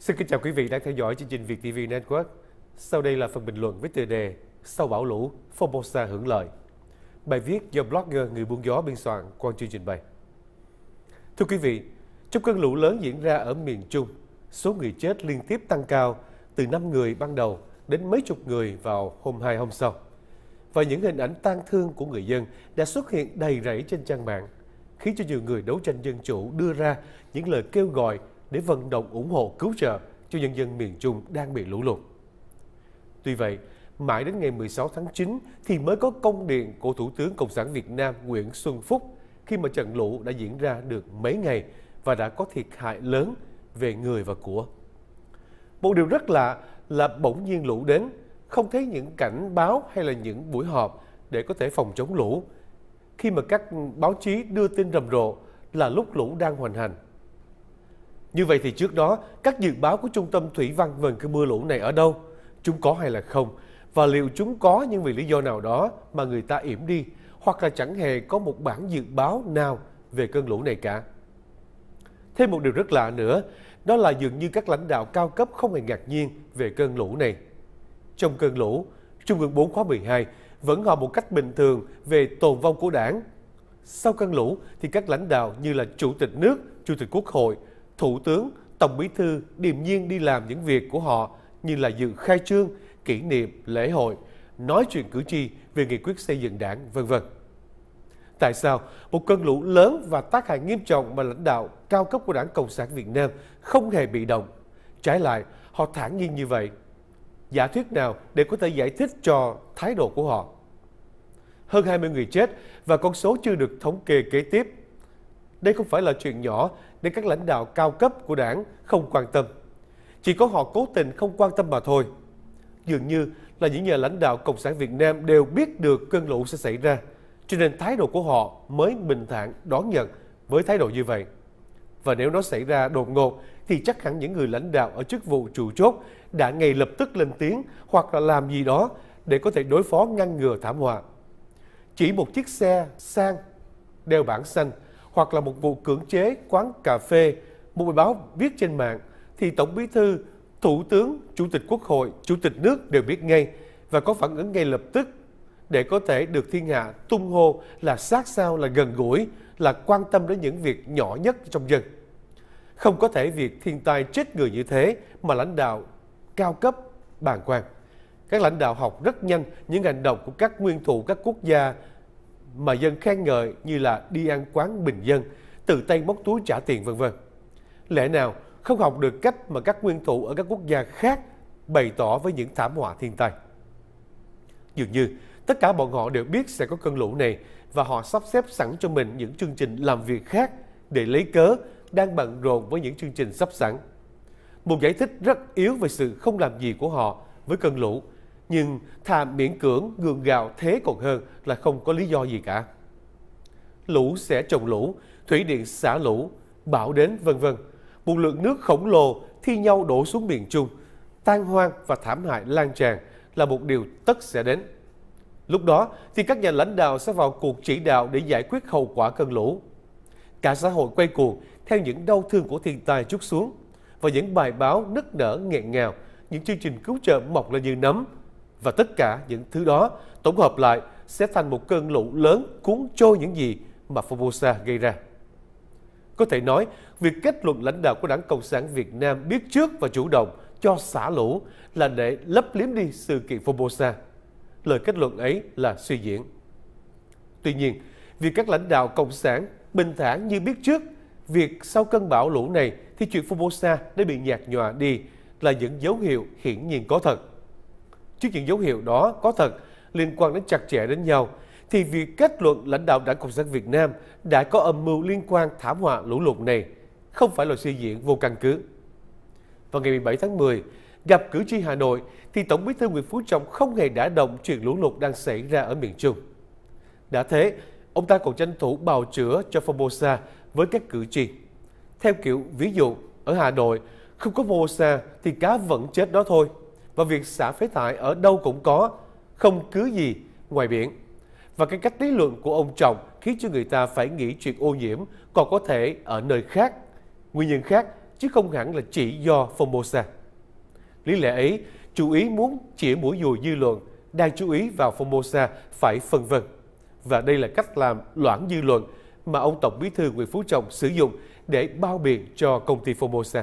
Xin kính chào quý vị đang theo dõi chương trình Việt TV Network. Sau đây là phần bình luận với tựa đề Sau bão lũ, Formosa hưởng lợi. Bài viết do blogger người buôn gió biên soạn qua chương trình bày. Thưa quý vị, trong cơn lũ lớn diễn ra ở miền Trung, số người chết liên tiếp tăng cao từ 5 người ban đầu đến mấy chục người vào hôm 2 hôm sau. Và những hình ảnh tang thương của người dân đã xuất hiện đầy rẫy trên trang mạng, khiến cho nhiều người đấu tranh dân chủ đưa ra những lời kêu gọi để vận động ủng hộ cứu trợ cho nhân dân miền Trung đang bị lũ lụt. Tuy vậy, mãi đến ngày 16 tháng 9 thì mới có công điện của Thủ tướng Cộng sản Việt Nam Nguyễn Xuân Phúc khi mà trận lũ đã diễn ra được mấy ngày và đã có thiệt hại lớn về người và của. Một điều rất lạ là bỗng nhiên lũ đến, không thấy những cảnh báo hay là những buổi họp để có thể phòng chống lũ. Khi mà các báo chí đưa tin rầm rộ là lúc lũ đang hoành hành. Như vậy thì trước đó, các dự báo của Trung tâm Thủy văn về cái mưa lũ này ở đâu? Chúng có hay là không? Và liệu chúng có nhưng vì lý do nào đó mà người ta yểm đi hoặc là chẳng hề có một bản dự báo nào về cơn lũ này cả? Thêm một điều rất lạ nữa, đó là dường như các lãnh đạo cao cấp không hề ngạc nhiên về cơn lũ này. Trong cơn lũ, Trung ương 4 khóa 12 vẫn họp một cách bình thường về tồn vong của đảng. Sau cơn lũ thì các lãnh đạo như là Chủ tịch nước, Chủ tịch Quốc hội, Thủ tướng, Tổng bí thư điềm nhiên đi làm những việc của họ như là dự khai trương, kỷ niệm, lễ hội, nói chuyện cử tri về nghị quyết xây dựng đảng, vân vân. Tại sao một cơn lũ lớn và tác hại nghiêm trọng mà lãnh đạo cao cấp của Đảng Cộng sản Việt Nam không hề bị động? Trái lại, họ thản nhiên như vậy. Giả thuyết nào để có thể giải thích cho thái độ của họ? Hơn 20 người chết và con số chưa được thống kê kế tiếp. Đây không phải là chuyện nhỏ đến các lãnh đạo cao cấp của đảng không quan tâm. Chỉ có họ cố tình không quan tâm mà thôi. Dường như là những nhà lãnh đạo Cộng sản Việt Nam đều biết được cơn lũ sẽ xảy ra, cho nên thái độ của họ mới bình thản đón nhận với thái độ như vậy. Và nếu nó xảy ra đột ngột thì chắc hẳn những người lãnh đạo ở chức vụ trụ chốt đã ngay lập tức lên tiếng hoặc là làm gì đó để có thể đối phó ngăn ngừa thảm họa. Chỉ một chiếc xe sang đeo bảng xanh hoặc là một vụ cưỡng chế quán cà phê, một bài báo viết trên mạng thì Tổng Bí thư, Thủ tướng, Chủ tịch Quốc hội, Chủ tịch nước đều biết ngay và có phản ứng ngay lập tức để có thể được thiên hạ tung hô là sát sao, là gần gũi, là quan tâm đến những việc nhỏ nhất trong dân. Không có thể việc thiên tai chết người như thế mà lãnh đạo cao cấp bàn quan. Các lãnh đạo học rất nhanh những hành động của các nguyên thủ các quốc gia mà dân khen ngợi như là đi ăn quán bình dân, tự tay móc túi trả tiền vân vân. Lẽ nào không học được cách mà các nguyên thủ ở các quốc gia khác bày tỏ với những thảm họa thiên tai? Dường như tất cả bọn họ đều biết sẽ có cơn lũ này và họ sắp xếp sẵn cho mình những chương trình làm việc khác để lấy cớ đang bận rộn với những chương trình sắp sẵn. Một giải thích rất yếu về sự không làm gì của họ với cơn lũ nhưng thà miễn cưỡng gượng gạo thế còn hơn là không có lý do gì cả. Lũ sẽ trồng lũ, thủy điện xả lũ, bão đến vân vân. Một lượng nước khổng lồ thi nhau đổ xuống miền Trung, tan hoang và thảm hại lan tràn là một điều tất sẽ đến. Lúc đó thì các nhà lãnh đạo sẽ vào cuộc chỉ đạo để giải quyết hậu quả cơn lũ. Cả xã hội quay cuồng theo những đau thương của thiên tai chút xuống và những bài báo nức nở nghẹn ngào, những chương trình cứu trợ mọc lên như nấm và tất cả những thứ đó tổng hợp lại sẽ thành một cơn lũ lớn cuốn trôi những gì mà Formosa gây ra. Có thể nói, việc kết luận lãnh đạo của Đảng Cộng sản Việt Nam biết trước và chủ động cho xả lũ là để lấp liếm đi sự kiện Formosa. Lời kết luận ấy là suy diễn. Tuy nhiên, việc các lãnh đạo Cộng sản bình thản như biết trước việc sau cơn bão lũ này thì chuyện Formosa đã bị nhạt nhòa đi là những dấu hiệu hiển nhiên có thật. Trước những dấu hiệu đó có thật liên quan đến chặt chẽ đến nhau, thì việc kết luận lãnh đạo Đảng Cộng sản Việt Nam đã có âm mưu liên quan thảm họa lũ lụt này không phải là suy diễn vô căn cứ. Vào ngày 17 tháng 10, gặp cử tri Hà Nội thì Tổng bí thư Nguyễn Phú Trọng không hề đả động chuyện lũ lụt đang xảy ra ở miền Trung. Đã thế, ông ta còn tranh thủ bào chữa cho Formosa với các cử tri. Theo kiểu ví dụ, ở Hà Nội, không có Formosa thì cá vẫn chết đó thôi và việc xả phế thải ở đâu cũng có, không cứ gì ngoài biển. Và cái cách lý luận của ông Trọng khiến cho người ta phải nghĩ chuyện ô nhiễm còn có thể ở nơi khác. Nguyên nhân khác chứ không hẳn là chỉ do Formosa. Lý lẽ ấy chủ ý muốn chỉ mũi dùi dư luận đang chú ý vào Formosa phải phân vân. Và đây là cách làm loãng dư luận mà ông Tổng bí thư Nguyễn Phú Trọng sử dụng để bao biện cho công ty Formosa.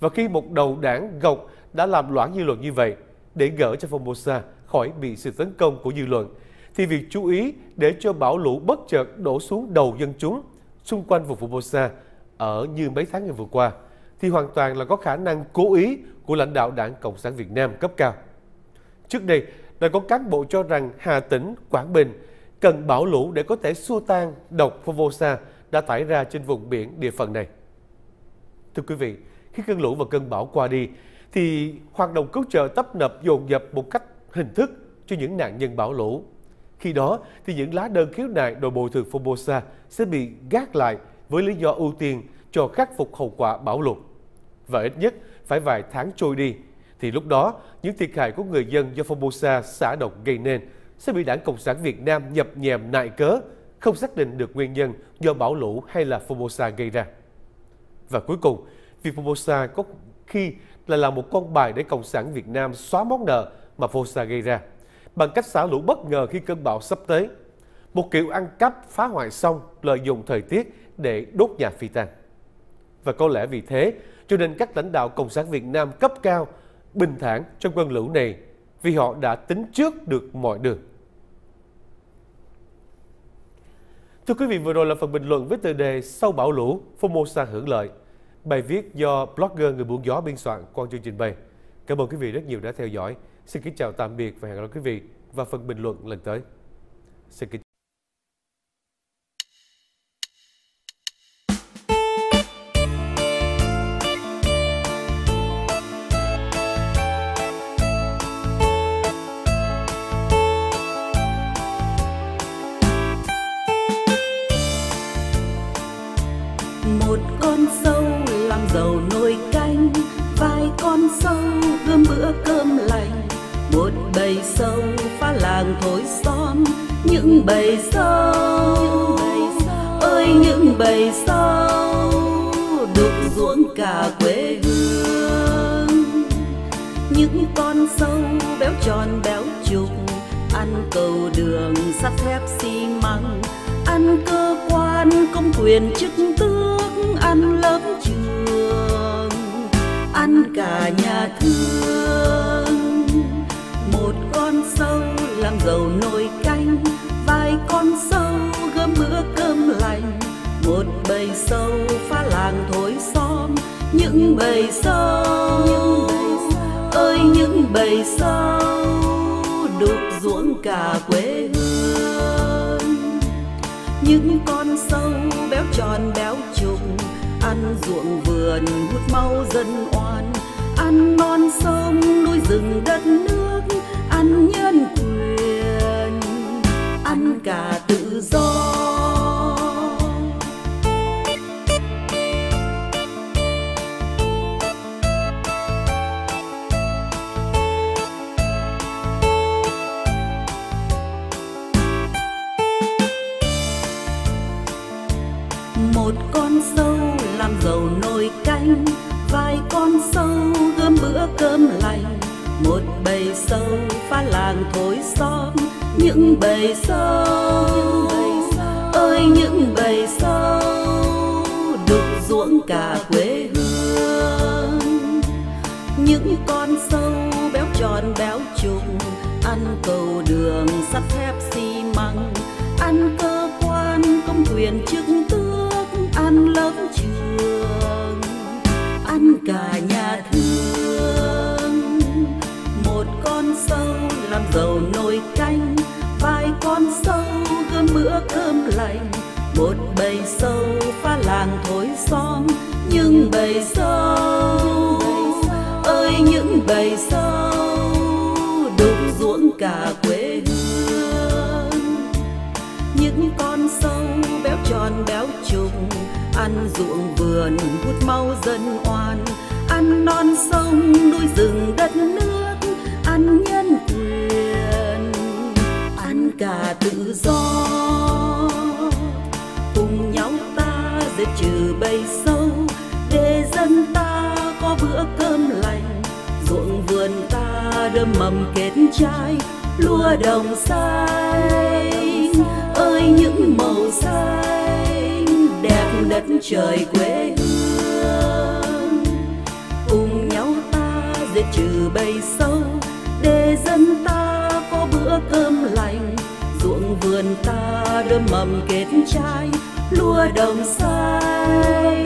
Và khi một đầu đảng gọc đã làm loãng dư luận như vậy để gỡ cho Formosa khỏi bị sự tấn công của dư luận, thì việc chú ý để cho bão lũ bất chợt đổ xuống đầu dân chúng xung quanh vùng Formosa ở như mấy tháng ngày vừa qua, thì hoàn toàn là có khả năng cố ý của lãnh đạo Đảng Cộng sản Việt Nam cấp cao. Trước đây, đã có cán bộ cho rằng Hà Tĩnh, Quảng Bình cần bão lũ để có thể xua tan độc Formosa đã tải ra trên vùng biển địa phận này. Thưa quý vị, khi cơn lũ và cơn bão qua đi, thì hoạt động cứu trợ tấp nập dồn dập một cách hình thức cho những nạn nhân bão lũ. Khi đó thì những lá đơn khiếu nại đòi bồi thường Formosa sẽ bị gác lại với lý do ưu tiên cho khắc phục hậu quả bão lụt. Và ít nhất phải vài tháng trôi đi, thì lúc đó những thiệt hại của người dân do Formosa xả độc gây nên sẽ bị Đảng Cộng sản Việt Nam nhập nhèm nại cớ, không xác định được nguyên nhân do bão lũ hay là Formosa gây ra. Và cuối cùng, việc Formosa có khi lại là một con bài để Cộng sản Việt Nam xóa món nợ mà Formosa gây ra, bằng cách xả lũ bất ngờ khi cơn bão sắp tới. Một kiểu ăn cắp phá hoại xong lợi dụng thời tiết để đốt nhà phi tang. Và có lẽ vì thế, cho nên các lãnh đạo Cộng sản Việt Nam cấp cao bình thản trong cơn lũ này vì họ đã tính trước được mọi đường. Thưa quý vị, vừa rồi là phần bình luận với tựa đề Sau bão lũ, Formosa hưởng lợi. Bài viết do blogger người buôn gió biên soạn qua chương trình bày. Cảm ơn quý vị rất nhiều đã theo dõi. Xin kính chào tạm biệt và hẹn gặp lại quý vị vào phần bình luận lần tới. Xin kính những bầy sâu. Ơi những bầy sâu đục ruộng cả quê hương. Những con sâu béo tròn béo trục ăn cầu đường sắt thép xi măng. Ăn cơ quan công quyền chức tước, ăn lớp trường. Ăn cả nhà thương. Một con sâu làm giàu nồi cơm con sâu gấm bữa cơm lành. Một bầy sâu phá làng thối xóm, những bầy sâu. Ơi, những bầy sâu, đục ruộng cả quê hương. Những con sâu béo tròn béo trùng, ăn ruộng vườn hút mau dân oan. Ăn non sông núi rừng đất giàu canh, vài con sâu gom bữa cơm lành. Một bầy sâu phá làng thối xóm, những bầy sâu ơi, những bầy sâu đục ruộng cả quê hương. Những con sâu béo tròn béo trùng, ăn cầu đường sắt thép xi măng. Ăn cơ quan, công quyền chức tước, ăn lớp trường cả nhà thương. Một con sâu làm giàu nồi canh, vài con sâu gom bữa cơm lành. Một bầy sâu phá làng thối xóm những bầy sâu ơi, những bầy sâu đục ruộng cả quê hương. Những con sâu béo tròn béo trùng ăn ruộng vườn, hút máu dân oan. Ăn non sông, núi rừng, đất nước, ăn nhân quyền. Ăn cả tự do, cùng nhau ta diệt trừ bầy sâu. Để dân ta có bữa cơm lành, ruộng vườn ta đơm mầm kết trái lúa đồng xanh, ơi những màu xanh đẹp đất trời quê hương. Cùng nhau ta diệt trừ bầy sâu, để dân ta có bữa cơm lành. Ruộng vườn ta đơm mầm kết trái lúa đồng xanh.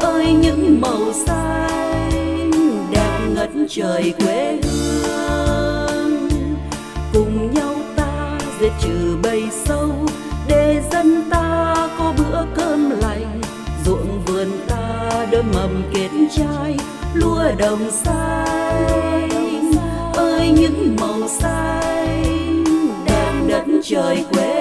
Ơi những màu xanh đẹp ngất trời quê hương. Cùng nhau ta diệt trừ bầy sâu, để dân ta đơm mầm kết trái lúa đồng xanh. Ơi, những màu xanh đẹp đất trời quê